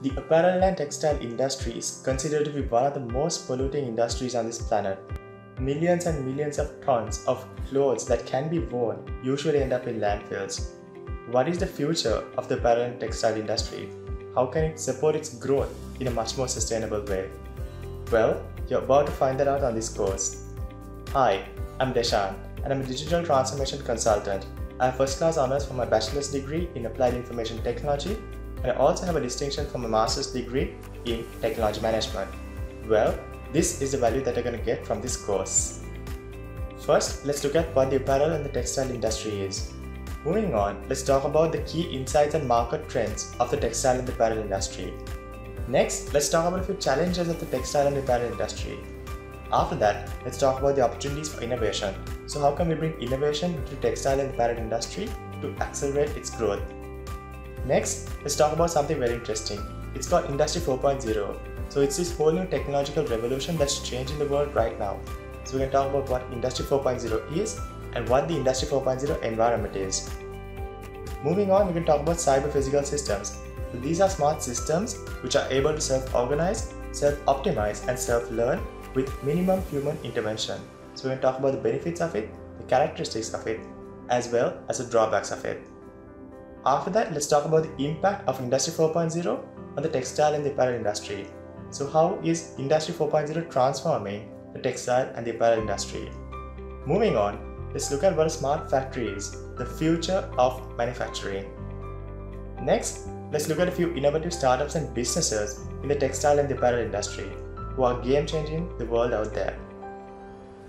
The apparel and textile industry is considered to be one of the most polluting industries on this planet. Millions and millions of tons of clothes that can be worn usually end up in landfills. What is the future of the apparel and textile industry? How can it support its growth in a much more sustainable way? Well, you're about to find that out on this course. Hi, I'm Deshan and I'm a digital transformation consultant. I have first class honors for my bachelor's degree in applied information technology and I also have a distinction from a master's degree in technology management. Well, this is the value that you're going to get from this course. First, let's look at what the apparel and the textile industry is. Moving on, let's talk about the key insights and market trends of the textile and the apparel industry. Next, let's talk about a few challenges of the textile and apparel industry. After that, let's talk about the opportunities for innovation. So how can we bring innovation into the textile and apparel industry to accelerate its growth? Next, let's talk about something very interesting. It's called Industry 4.0. So it's this whole new technological revolution that's changing the world right now. So we're going to talk about what Industry 4.0 is and what the Industry 4.0 environment is. Moving on, we're going to talk about cyber physical systems. So these are smart systems which are able to self-organize, self-optimize and self-learn with minimum human intervention. So we're going to talk about the benefits of it, the characteristics of it, as well as the drawbacks of it. After that, let's talk about the impact of Industry 4.0 on the textile and the apparel industry. So how is Industry 4.0 transforming the textile and the apparel industry? Moving on, let's look at what a smart factory is, the future of manufacturing. Next, let's look at a few innovative startups and businesses in the textile and the apparel industry who are game changing the world out there.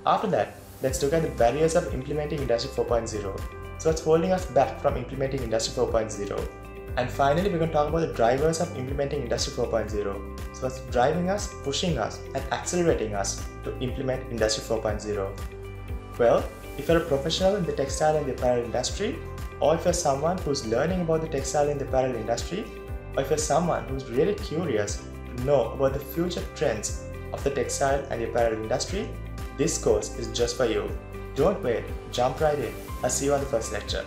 After that, let's look at the barriers of implementing Industry 4.0 so what's holding us back from implementing Industry 4.0? And finally, we're going to talk about the drivers of implementing Industry 4.0. So what's driving us, pushing us, and accelerating us to implement Industry 4.0? Well, if you're a professional in the textile and the apparel industry, or if you're someone who's learning about the textile and the apparel industry, or if you're someone who's really curious to know about the future trends of the textile and the apparel industry, this course is just for you. Don't wait, jump right in. I'll see you on the first lecture.